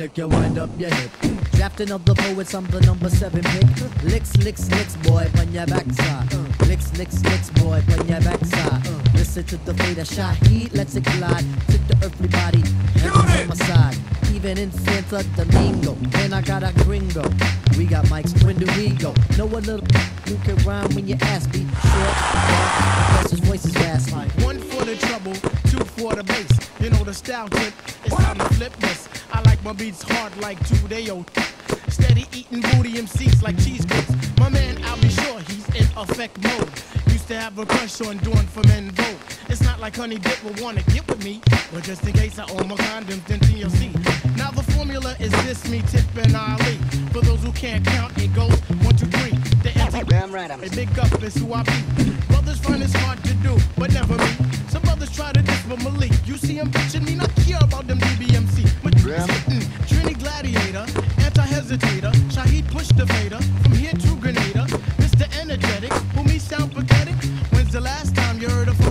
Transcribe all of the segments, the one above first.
Jalik, you wind up your hip. Drafting of the poets, I'm the number seven pick. Licks, licks, licks, boy, on your backside. Licks, licks, licks, boy, on your backside. Listen to the fate of Shaheed, let's it glide. Took the earthly body, heaven on my side. Even in Santa Domingo, and I got a gringo. We got mics, when do we go? Know a little you can rhyme when you ask me. Short, plus his voice is raspy. One for the trouble, two for the bass. You know the style tip, my beats hard like two day old. Steady eating booty MCs like cheese grits. My man, I'll be sure he's in effect mode. Used to have a crush on doing for men vote. It's not like Honey Dip will wanna get with me, but just in case I own my condoms, then TLC. Now the formula is this: me, Tip, and Ali. For those who can't count, it goes one, two, three. The anti Damn right I'm a big up is who I be. Brothers find it hard to do, but never me. Some brothers try to diss with Malik. You see him bitching me, not care about them. But Mm, Trini Gladiator, anti-hesitator, Shaheed push the Vader, from here to Grenada. Mr. Energetic, who me sound pathetic. When's the last time you heard a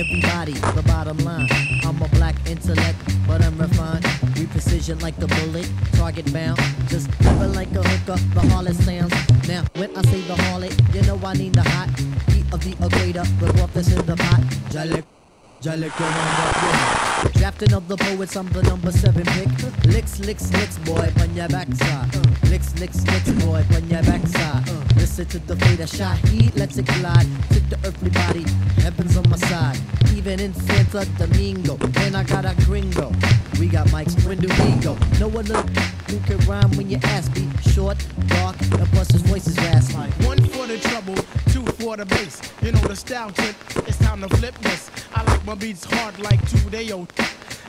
everybody, the bottom line. I'm a black intellect, but I'm refined. We precision like the bullet, target bound. Just living like a hooker, the harlot sounds. Now, when I say the harlot, you know I need the hot heat of the equator. The warmth that's in the pot. Yeah. Drafting of the poets, I'm the number seven pick. Licks, licks, licks, boy, on your backside. Licks, licks, licks, boy, on your backside. Listen to the fate of shot heat, let's it glide. Took the earthly body, heaven's on my side. Even in Santa Domingo, and I got a gringo. We got mics, when do we go? No one look who can rhyme when you ask me. Short, dark, and plus voice is raspy. One for the trouble, for the bass. You know the style tip, it's time to flip this. I like my beats hard like two day old.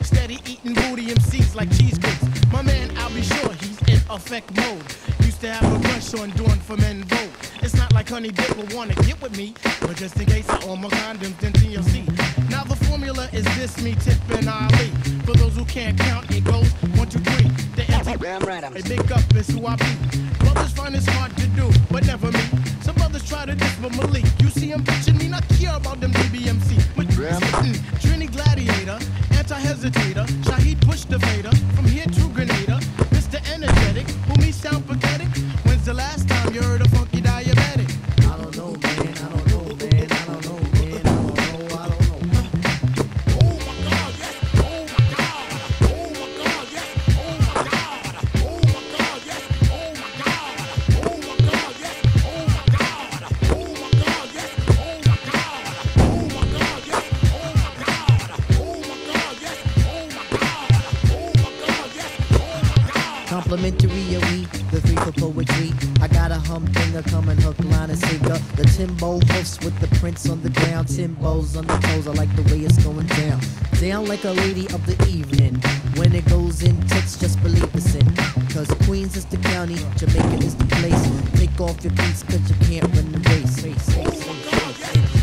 Steady eating booty MCs like cheese grits. My man, I'll be sure he's in effect mode. Used to have a rush on doing for men vote. It's not like Honey Dip will wanna get with me, but just in case I owe my condoms, then TLC. Now the formula is this, me, Tip, and Ali. For those who can't count, it goes one, two, three. The anti- Damn right, I'm big up is who I be. Brothers find it hard to do, but never me. Some brothers try to diss but Malik. You see him bitching me, not care about them DBMC. But Trini Gladiator, anti-hesitator, Shaheed Push the Vader, from here to Grenada, Mr. Energetic, who me sound pathetic. When's the last time you heard a Complimentary of we, the three for poetry. I got a humdinger coming hook, line, and sinker. The Timbo hoofs with the prints on the ground. Timbos on the toes, I like the way it's going down. Down like a lady of the evening. When it goes in tits, just believe it's in. Cause Queens is the county, Jamaica is the place. Take off your boots, cause you can't run the race, race, race, race.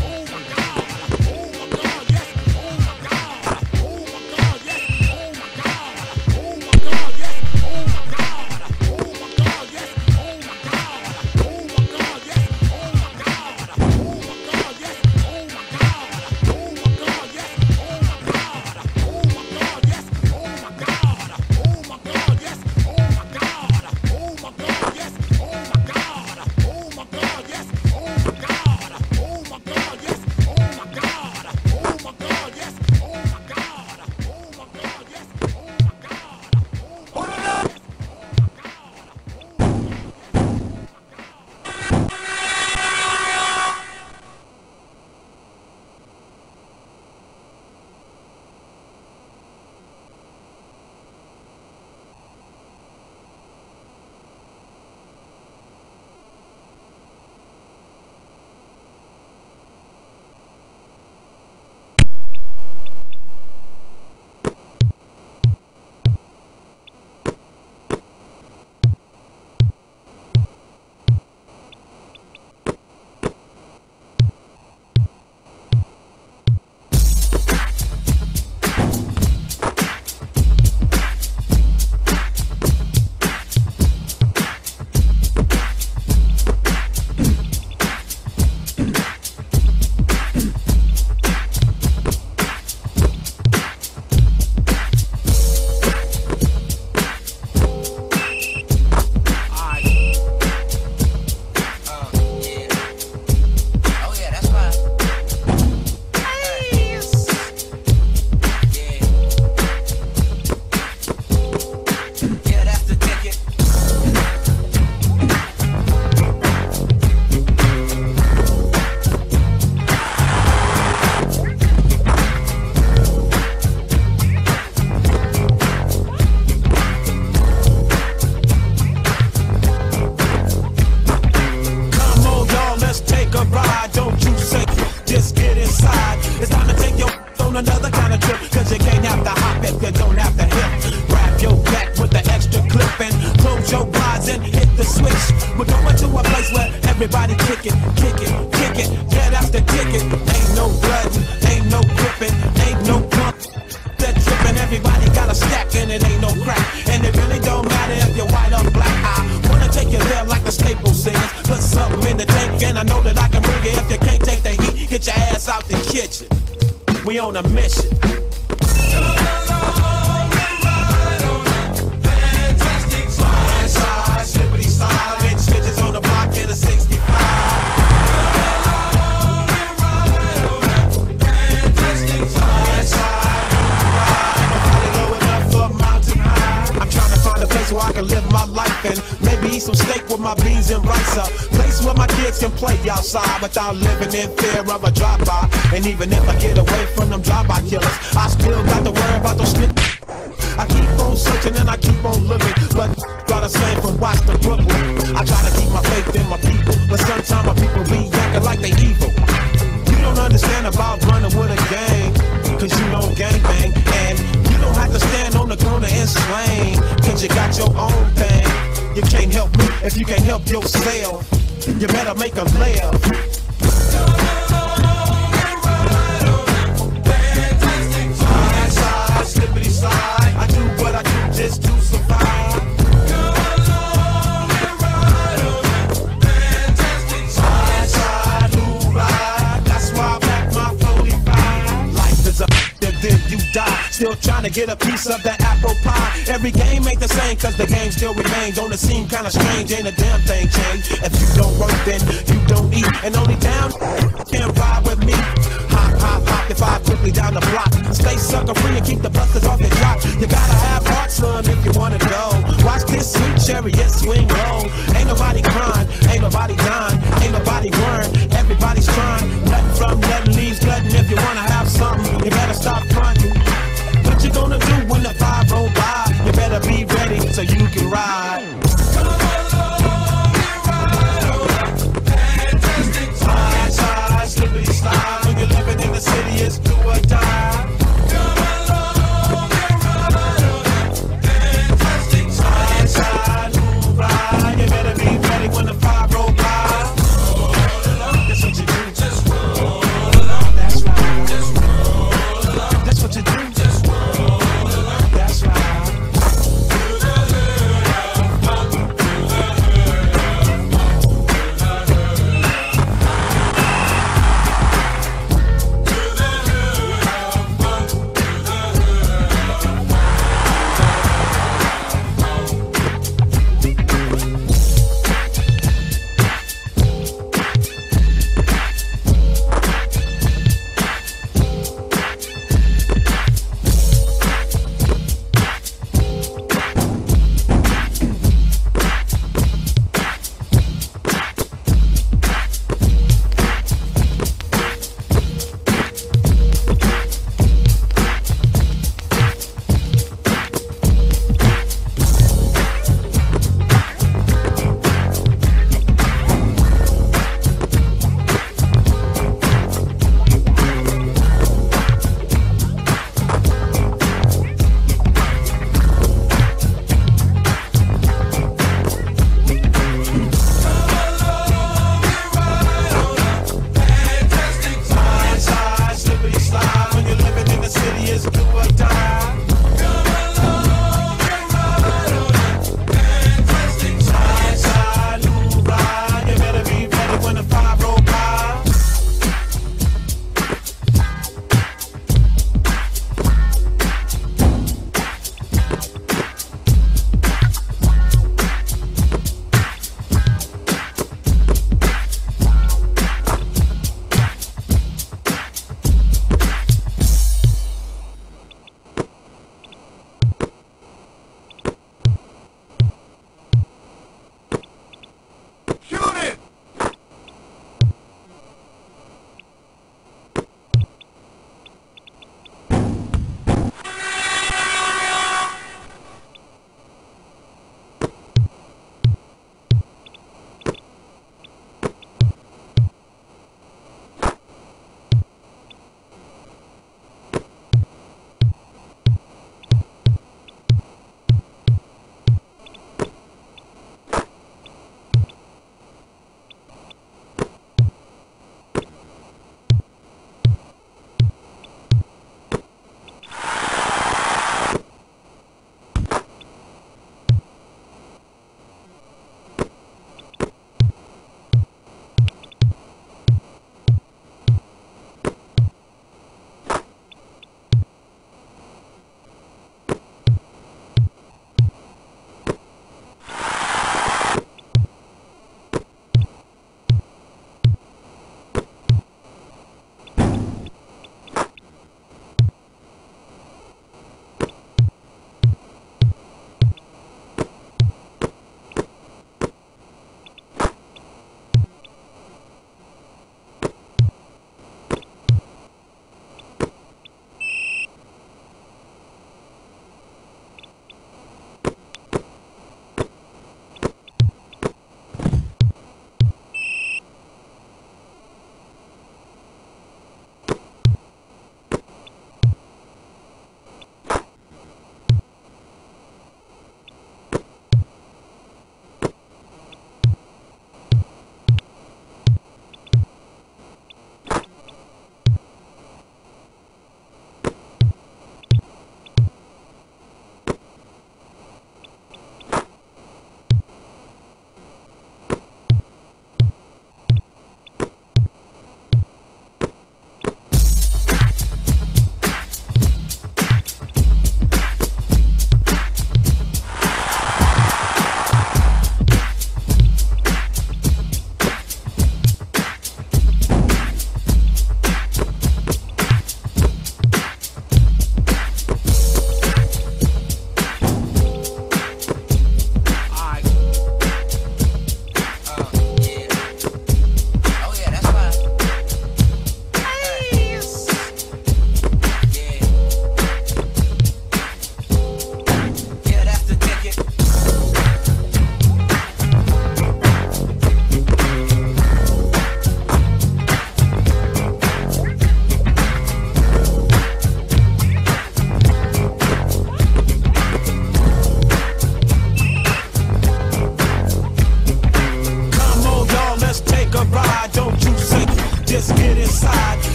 Outside without living in fear of a drive-by. And even if I get away from them drive-by killers, I still got to worry about those shit. I keep on searching and I keep on looking, but got a same from Washington, Brooklyn. I try to keep my faith in my people, but sometimes my people be acting like they evil. You don't understand about running with a gang, cause you don't gang bang, and you don't have to stand on the corner and slang, cause you got your own thing. You can't help me if you can't help yourself. You better make a laugh. Slide. I do what I do just to survive. Still trying to get a piece of that apple pie. Every game ain't the same, cause the game still remains. Don't it seem kinda strange? Ain't a damn thing changed. If you don't work, then you don't eat. And only down can ride with me. Hop, hop, hop, if I quickly down the block. Stay sucker free and keep the busters off the drop. You gotta have heart, son, if you wanna go. Watch this sweet chariot swing low. Ain't nobody crying, ain't nobody dying, ain't nobody worrying. Everybody's trying. Nothing from nothing leaves nothing. If you wanna have something, you better stop so you can ride.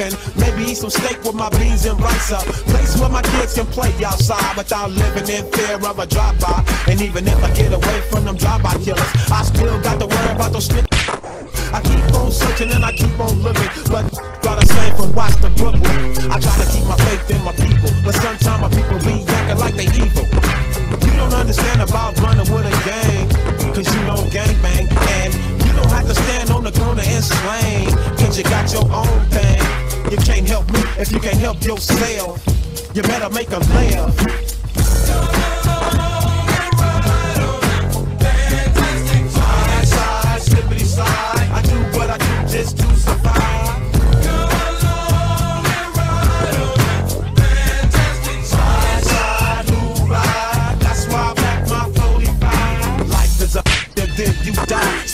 And maybe eat some steak with my beans and rice. A place where my kids can play outside without living in fear of a drive-by. And even if I get away from them drive-by killers, I still got to worry about those snitch. I keep on searching and I keep on looking, but gotta say from Watts to Brooklyn. I try to keep my faith in my people, but sometimes my people be acting like they evil. You don't understand about running with a gang, cause you don't gang bang, and you don't have to stand on the corner and slang, cause you got your own thing. You can't help me if you can't help yourself. You better make a laugh. Slide. I do what I do just to survive.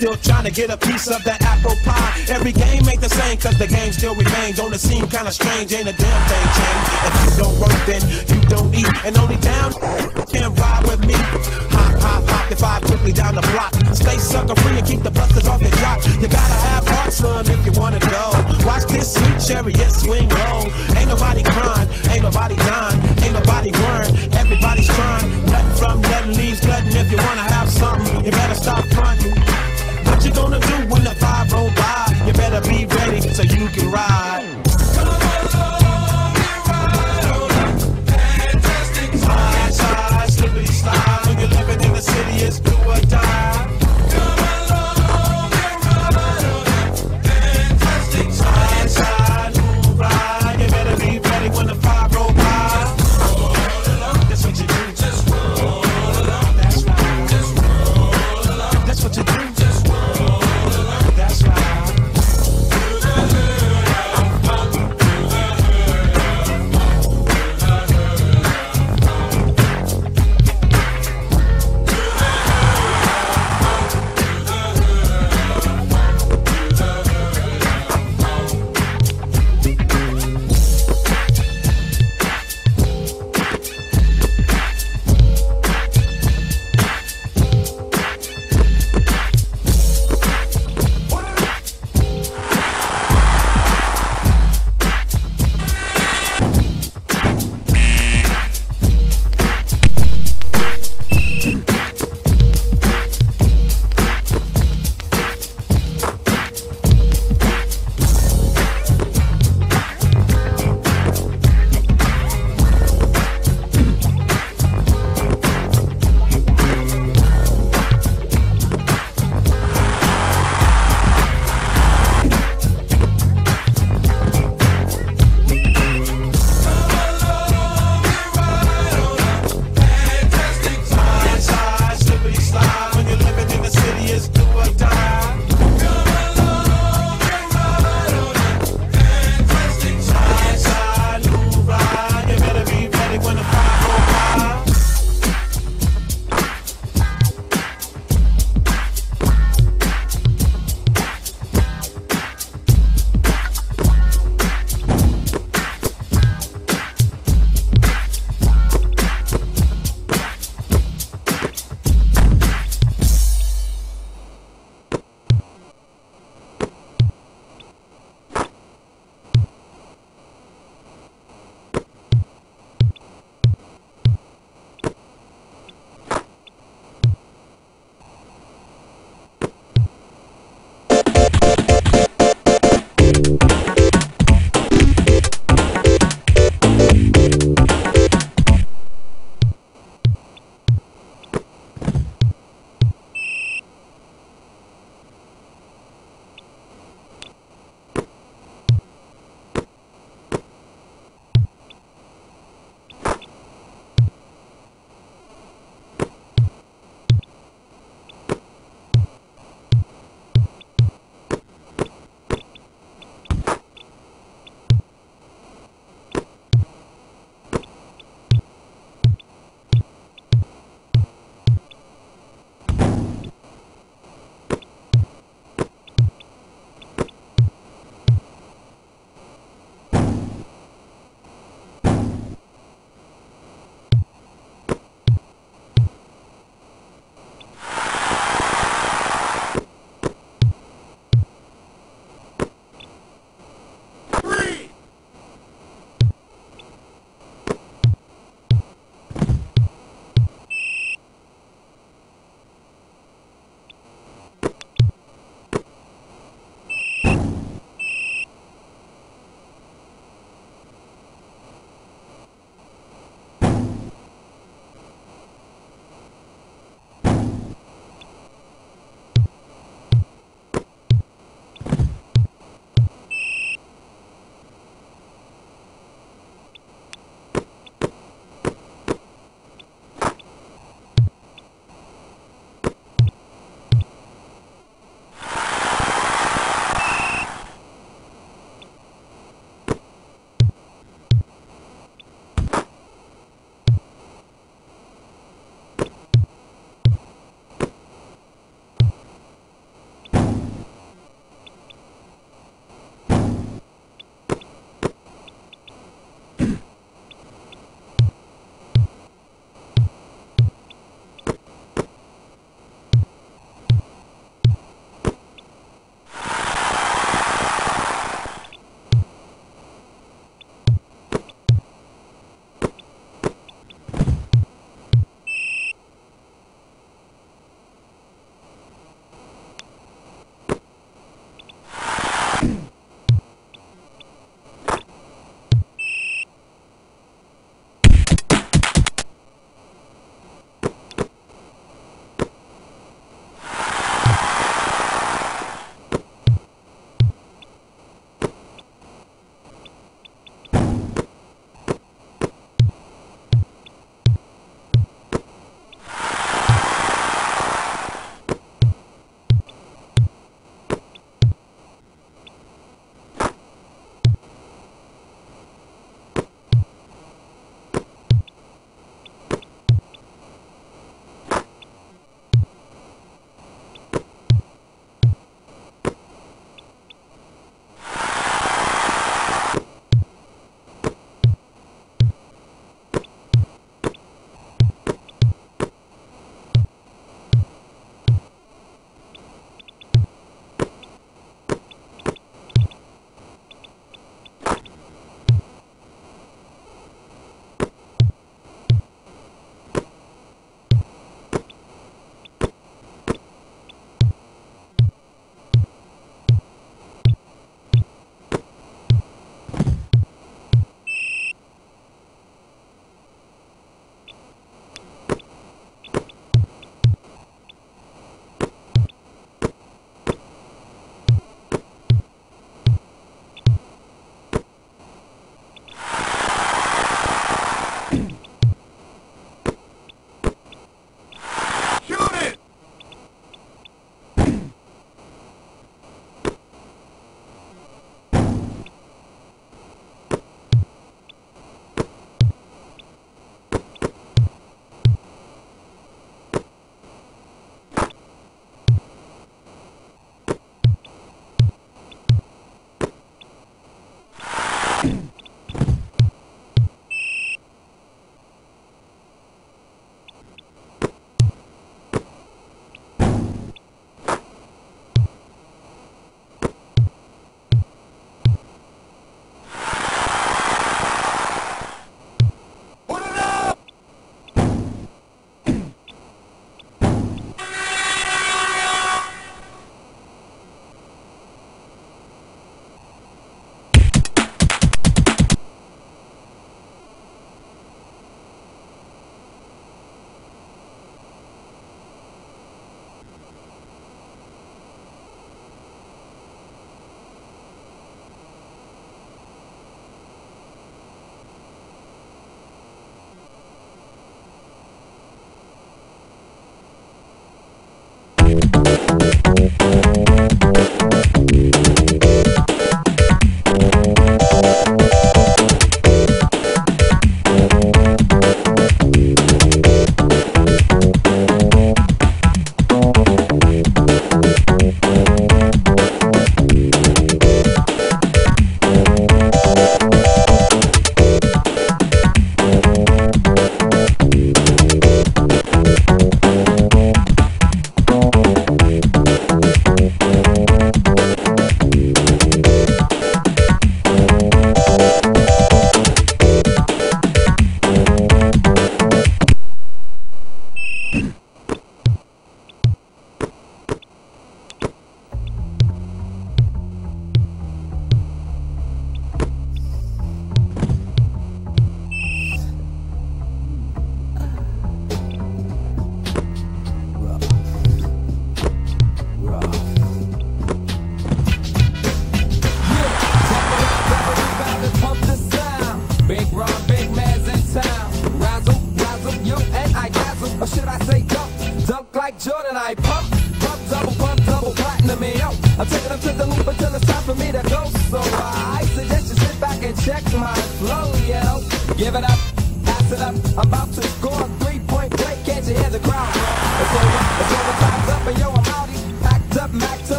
Still trying to get a piece of that apple pie. Every game ain't the same, cause the game still remains. Don't it seem kinda strange? Ain't a damn thing changed. If you don't work, then you don't eat. And only down can ride with me. Hop, hop, hop, if I quickly down the block. Stay sucker free and keep the busters off the drop. You gotta have heart, son, if you wanna go. Watch this sweet chariot swing low. Ain't nobody crying, ain't nobody dying, ain't nobody worrying. Everybody's trying. Nothing from nothing leaves nothing. If you wanna have something, you better stop fronting. You gonna do when the five oh roll by? You better be ready so you can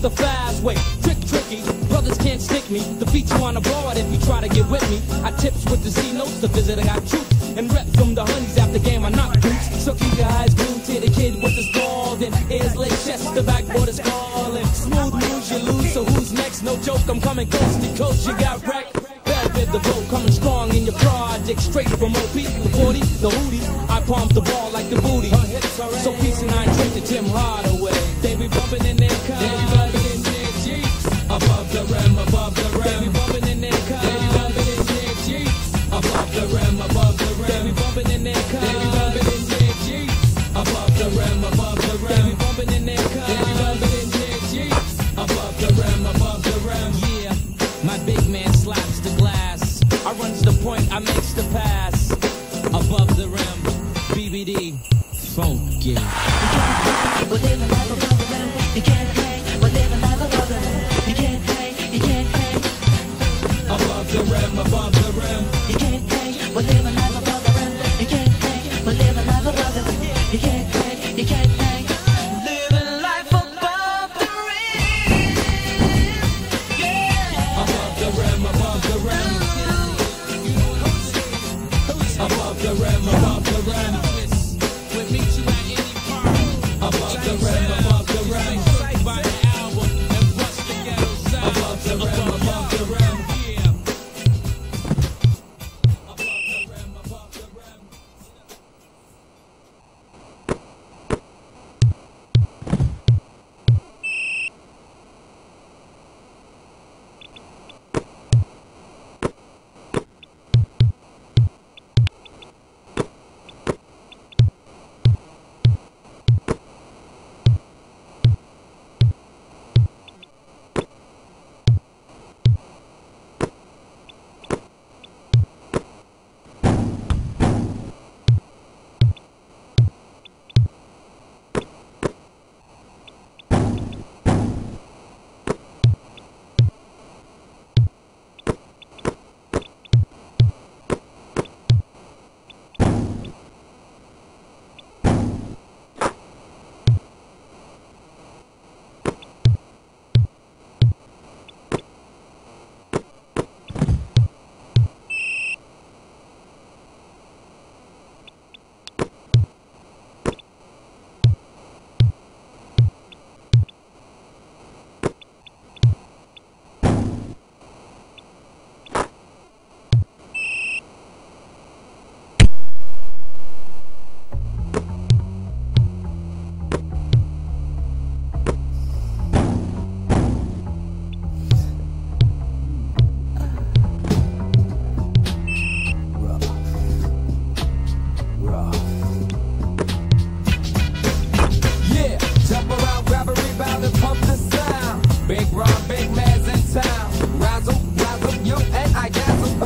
the fast way. Trick tricky, brothers can't stick me. The feature on the board if you try to get with me. I tips with the Z notes, the I got troops. And reps from the honeys after game, I knock boots. So keep your eyes glued to the kid with his ball. Then ears laid chest, the backboard is calling. Smooth moves, you lose, so who's next? No joke, I'm coming coast to coast, you got wrecked. With the boat coming strong in your project, straight from OP, the 40, the hoodie. I pump the ball like the booty. So peace and I drink to Tim Hardaway.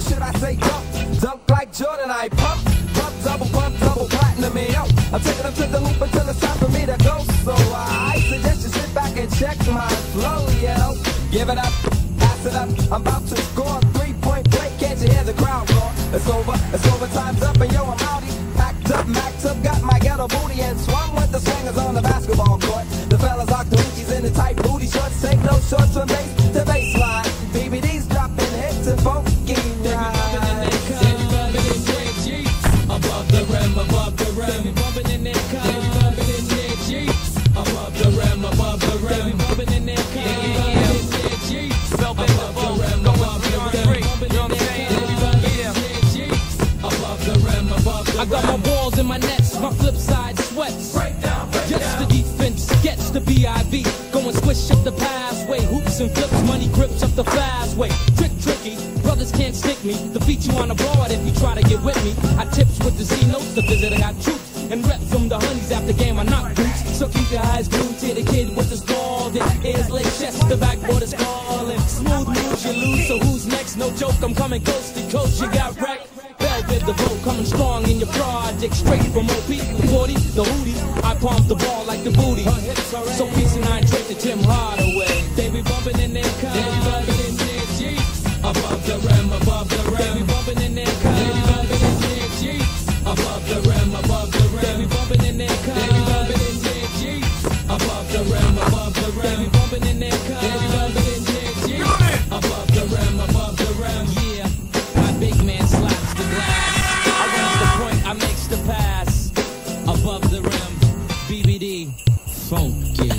should I say dunk? Dunk like Jordan, I pump, pump, double pump, double platinum me out. I'm taking them to the loop until it's time for me to go. So I suggest you sit back and check my flow, yo. Give it up, pass it up. I'm about to score a three-point play. Can't you hear the crowd roar? It's over, it's over, time's up, and yo, I'm outie. Packed up, maxed up, got my ghetto booty and swung with the swingers on the basketball court. The fellas are in the tight booty shorts, take no shorts from base. Me. Defeat you on the board if you try to get with me. I tips with the Z notes, the visit I got troops. And reps from the honeys after game, I knock boots. So keep your eyes glued to the kid with the scald. Ears lit, chest, the backboard is calling. Smooth moves, you lose, so who's next? No joke, I'm coming coast to coast, you got wrecked. Velvet the boat coming strong in your project, straight from OP, the 40, the hootie. I pump the ball like the booty. So peace and I trade to Tim Hardaway. Above the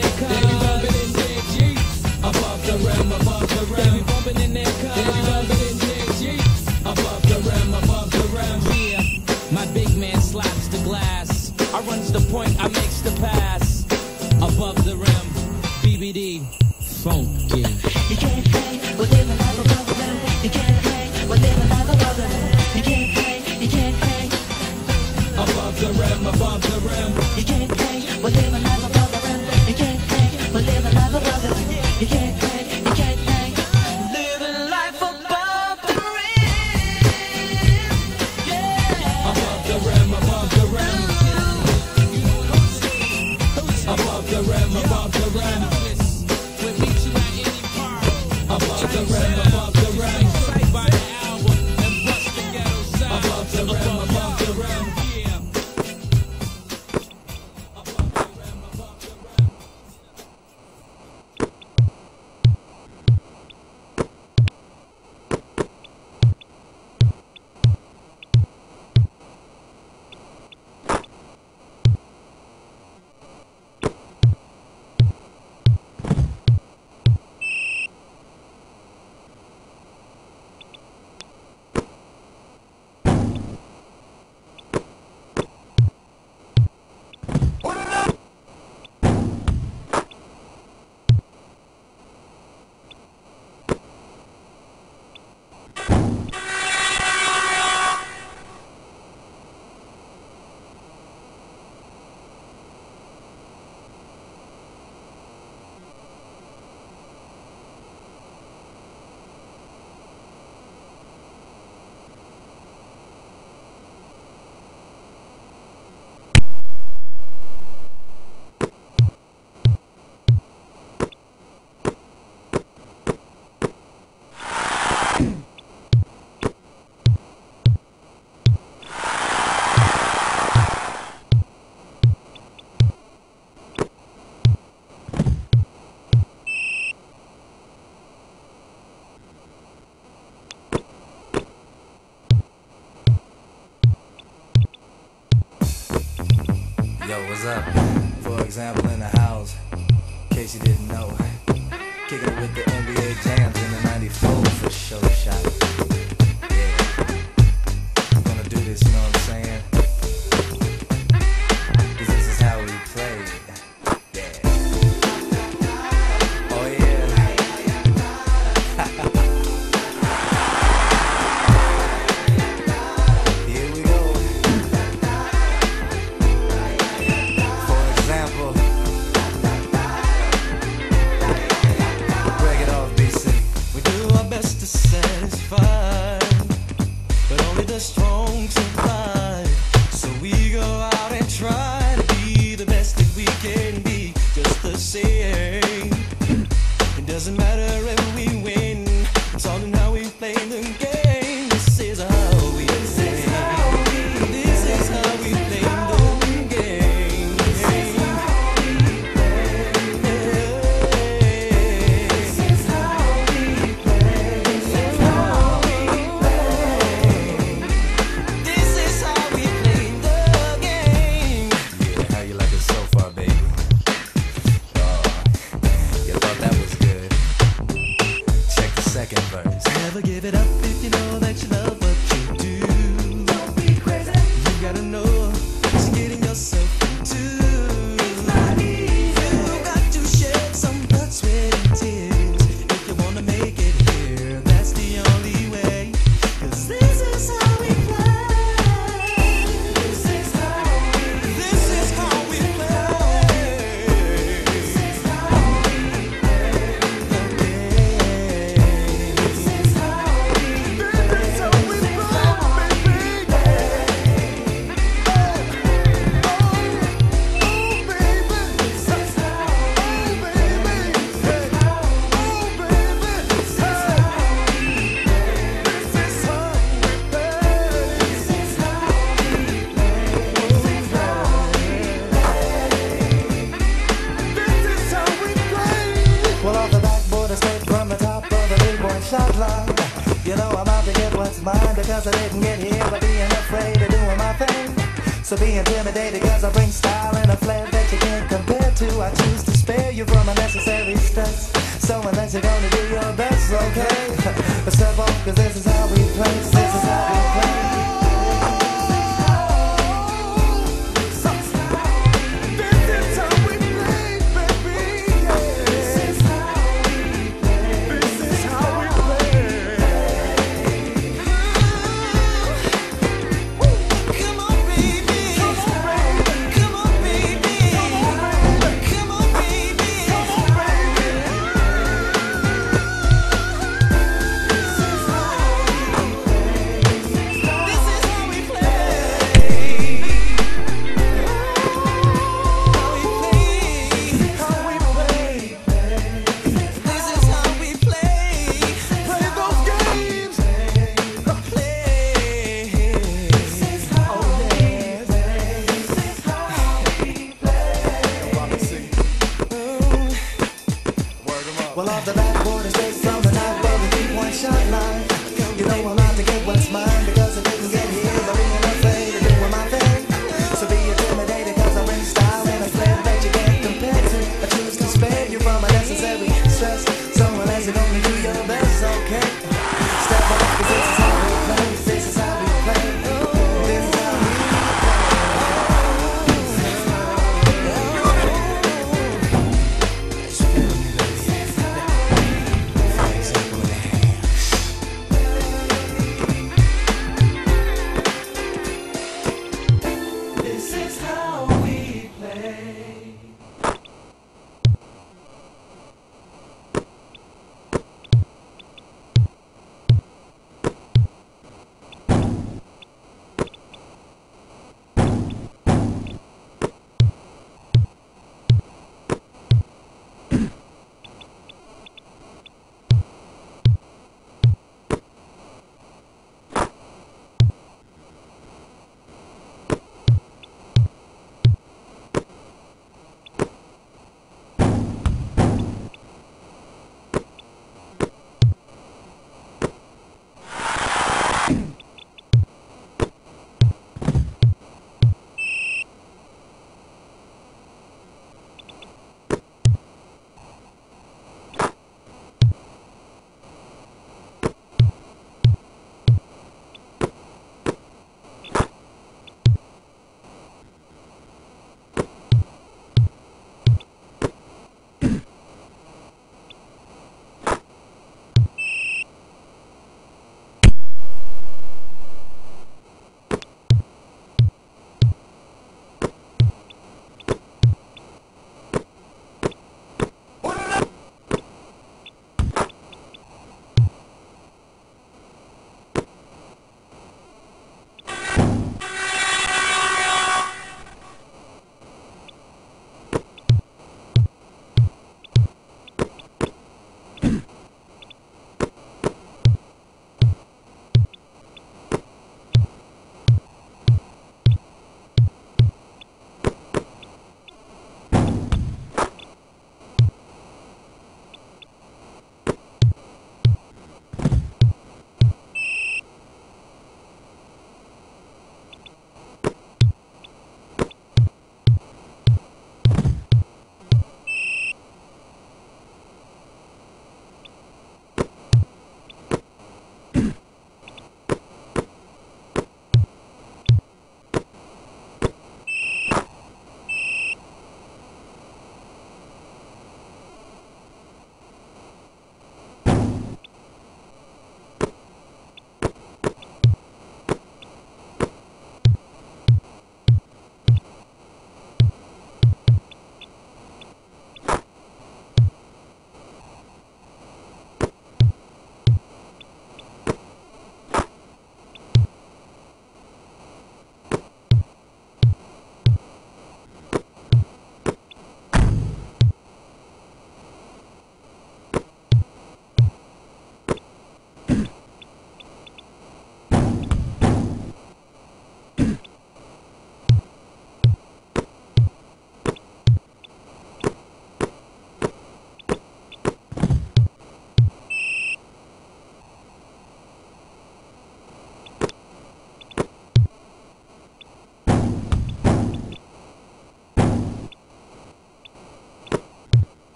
minute. Yo, what's up? For example, in the house, in case you didn't know, kicking with the NBA jams in the 94 for show shot.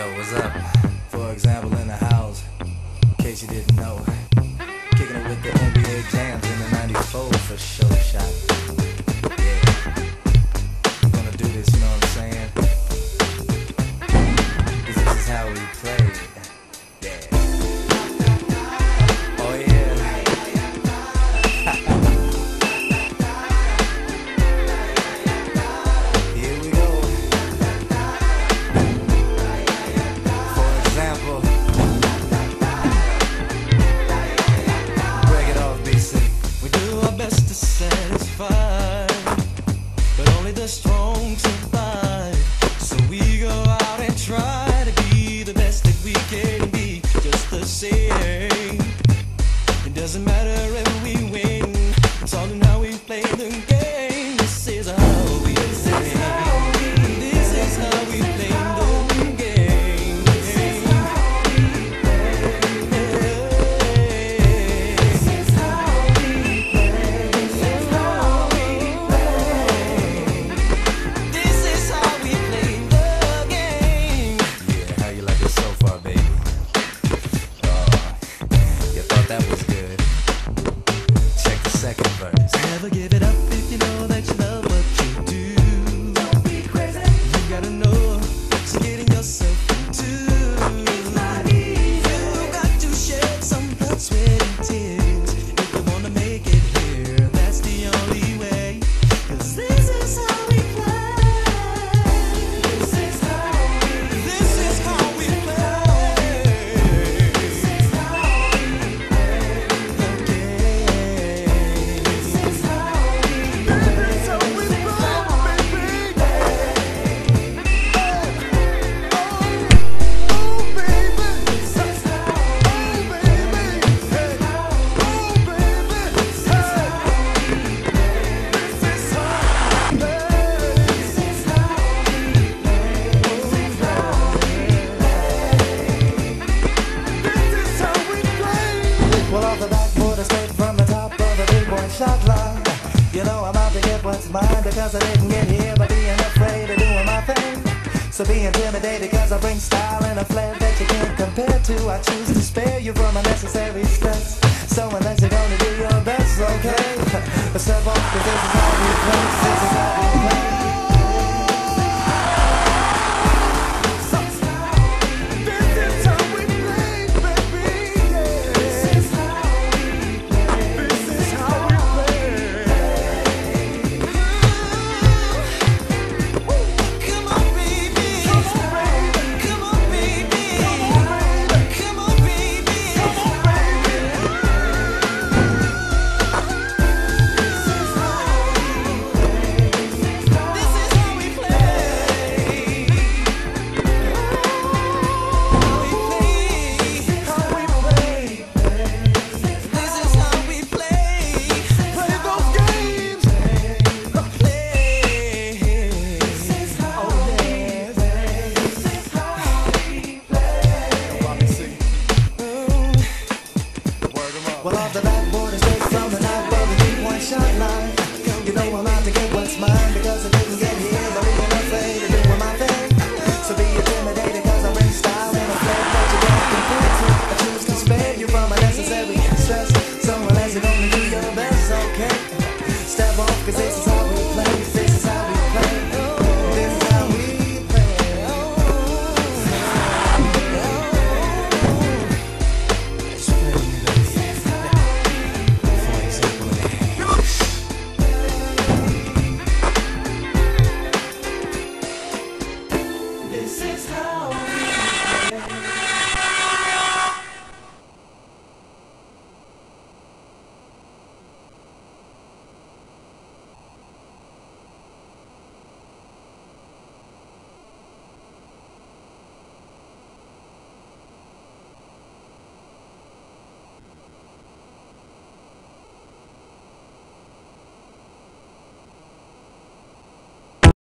Yo, what's up? For example, in the house, in case you didn't know, kicking it with the NBA jams in the 94 for show sure shot.